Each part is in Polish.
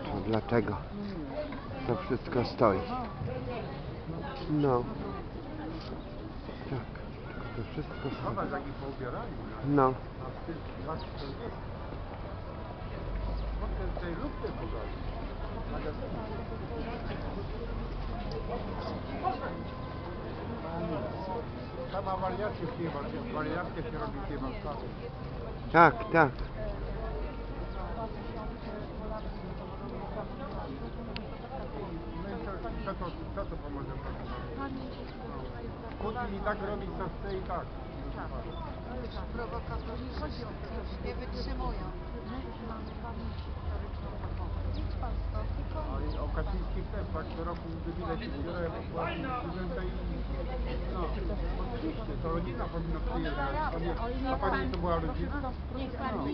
to dlatego to wszystko stoi. No. Tak, to wszystko stoi. No. Na styl lat 40. Potem tej lufty podali. Sama wariacie w tej wari- wariatkę się robi. Tak, tak. No i co, to, co to pomoże? Putin i tak robi co chce i tak. Prowokatorzy już nie wytrzymują. Idź pan stąd, i o Kaczyńskich też, tak, co roku się biorę studenta i... No, oczywiście, to rodzina powinna przyjeżdżać. A pani to była rodzina? No.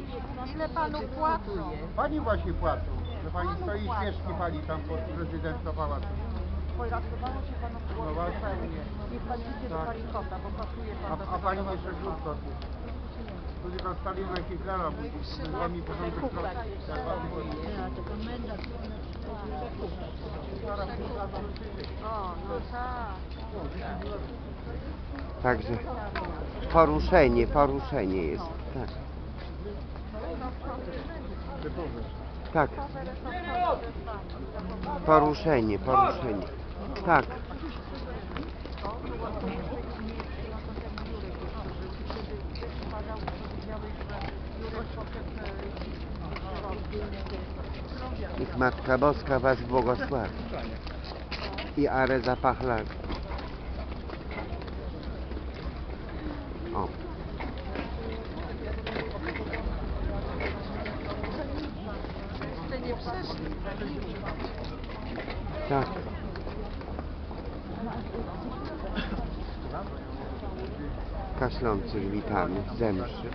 ile panu płacą? Pani właśnie płacą, że pani stoi i świeczki pali tam pod prezydenta pałacu. Się panu w głowie właśnie. zupełnie. Niech pan idzie do Tak. Palikota, bo pasuje pan do A, a pani jeszcze krótko. Tu tylko Stalina i Hitlera, bo z wami porządek Kuklak. Tak, O, no tak. Także poruszenie, poruszenie jest. Tak. Tak. Poruszenie, poruszenie. Tak. Niech Matka Boska Was błogosławi. I are zapachlar. O. Tak. Kaszlących witamy Zemszy.